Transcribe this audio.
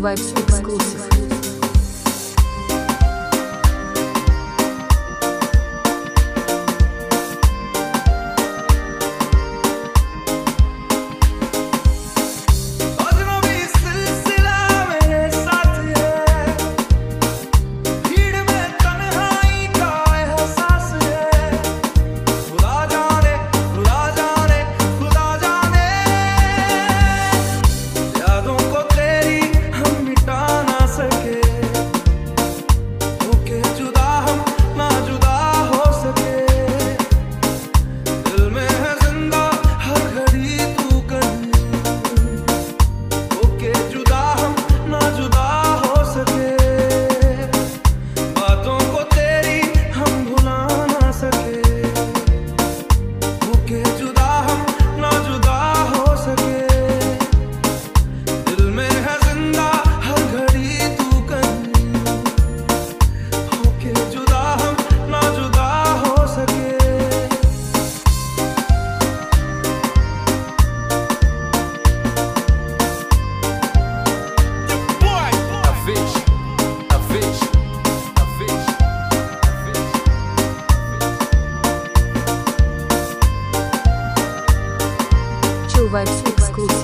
Vibes exclusive. Vibes exclusive.